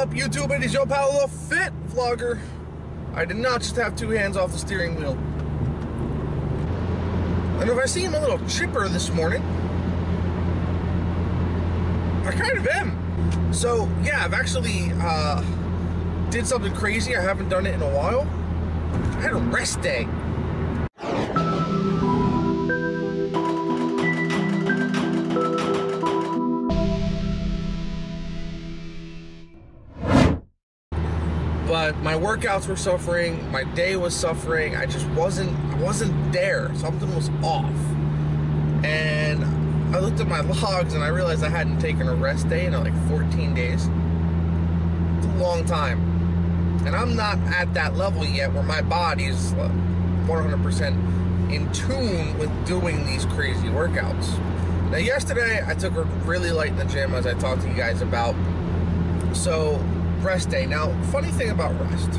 up, YouTube? It is your pal, the Fit Vlogger. I did not just have two hands off the steering wheel. And if I seem a little chipper this morning, I kind of am. So, yeah, I've actually uh, did something crazy. I haven't done it in a while. I had a rest day. But my workouts were suffering my day was suffering i just wasn't i wasn't there. Something was off. And i looked at my logs and i realized i hadn't taken a rest day in like 14 days. It's a long time. And i'm not at that level yet where my body is 100% in tune with doing these crazy workouts. Now yesterday i took a really light in the gym as i talked to you guys about. So rest day. Now, funny thing about rest.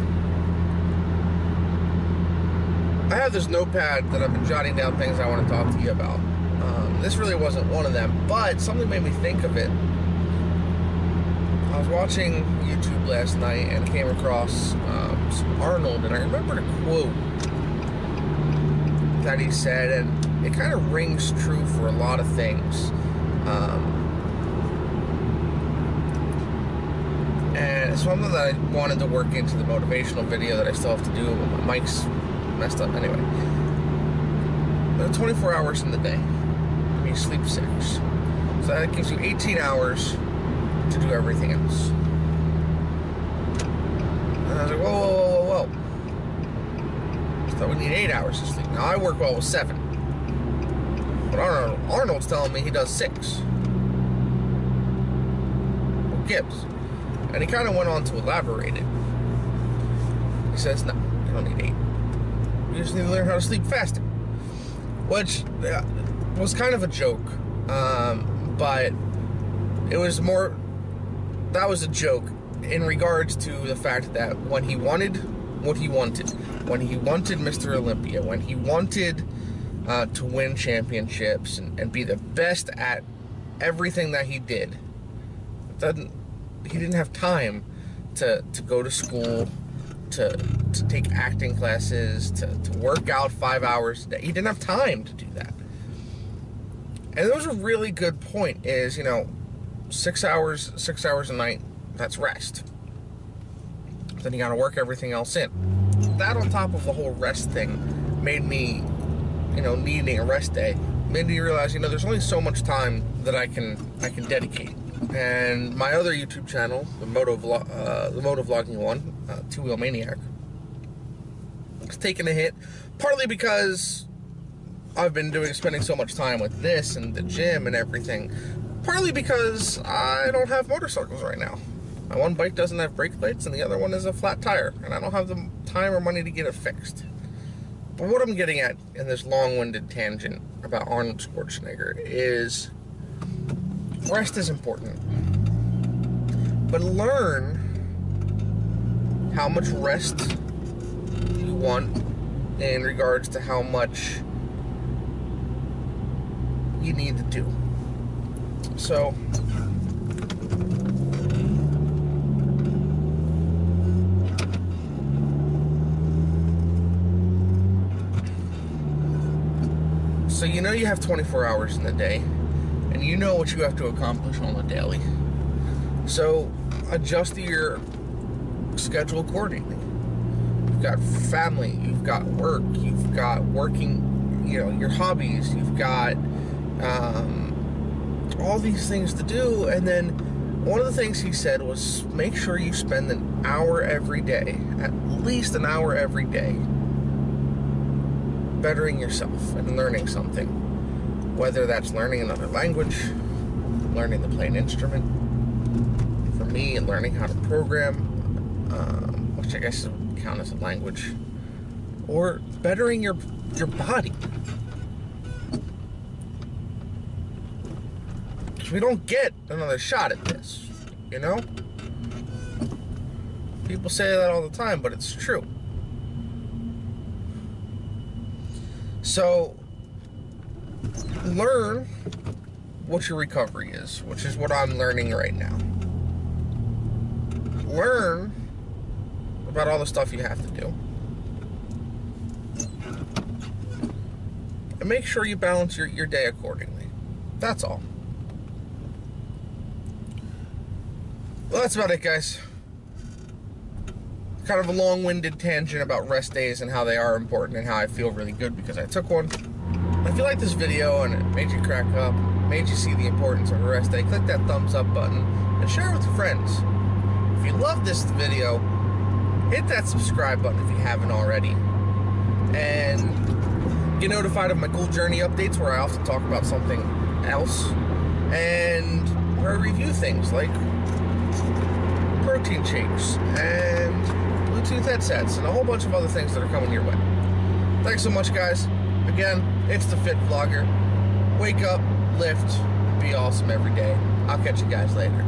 I have this notepad that I've been jotting down things I want to talk to you about. Um, this really wasn't one of them, but something made me think of it. I was watching YouTube last night and came across um, some Arnold, and I remembered a quote that he said, and it kind of rings true for a lot of things. Um, and it's something that I wanted to work into the motivational video that I still have to do. My mic's messed up anyway. Are 24 hours in the day. And you sleep six. So that gives you 18 hours to do everything else. And I was like, whoa, whoa, whoa, whoa, whoa. So we need eight hours to sleep. Now I work well with seven. But Arnold, Arnold's telling me he does six. Well, Gibbs. And he kind of went on to elaborate it. He says, no, you don't need eight. You just need to learn how to sleep faster. Which uh, was kind of a joke. Um, but it was more, that was a joke in regards to the fact that when he wanted what he wanted, when he wanted Mr. Olympia, when he wanted uh, to win championships and, and be the best at everything that he did, doesn't he didn't have time to to go to school, to to take acting classes, to, to work out five hours a day. He didn't have time to do that. And that was a really good point. Is you know, six hours six hours a night. That's rest. Then you got to work everything else in. That on top of the whole rest thing made me, you know, needing a rest day. Made me realize, you know, there's only so much time that I can I can dedicate and my other YouTube channel, the Moto Vlog, uh, the Moto Vlogging one, uh, Two Wheel Maniac, is taking a hit, partly because I've been doing spending so much time with this and the gym and everything, partly because I don't have motorcycles right now. My one bike doesn't have brake plates, and the other one is a flat tire, and I don't have the time or money to get it fixed. But what I'm getting at in this long-winded tangent about Arnold Schwarzenegger is rest is important. But learn how much rest you want in regards to how much you need to do. So, so you know you have 24 hours in the day and you know what you have to accomplish on the daily. So adjust your schedule accordingly. You've got family, you've got work, you've got working, you know, your hobbies, you've got um, all these things to do. And then one of the things he said was make sure you spend an hour every day, at least an hour every day, bettering yourself and learning something whether that's learning another language, learning to play an instrument, for me, learning how to program, um, which I guess would count as a language, or bettering your your body. We don't get another shot at this, you know? People say that all the time, but it's true. So, learn what your recovery is, which is what I'm learning right now. learn about all the stuff you have to do. And make sure you balance your, your day accordingly. That's all. Well, that's about it, guys. Kind of a long winded tangent about rest days and how they are important and how I feel really good because I took one. If you like this video and it made you crack up, made you see the importance of rest day, click that thumbs up button and share it with your friends. If you love this video, hit that subscribe button if you haven't already. And get notified of my cool journey updates where I often talk about something else. And where I review things like protein shakes and Bluetooth headsets and a whole bunch of other things that are coming your way. Thanks so much, guys. Again, it's the Fit Vlogger. Wake up, lift, be awesome every day. I'll catch you guys later.